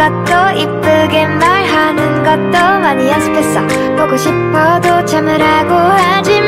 것도 이쁘게 말하는 것도 많이 연습했어. 보고 싶어도 참으라고 하지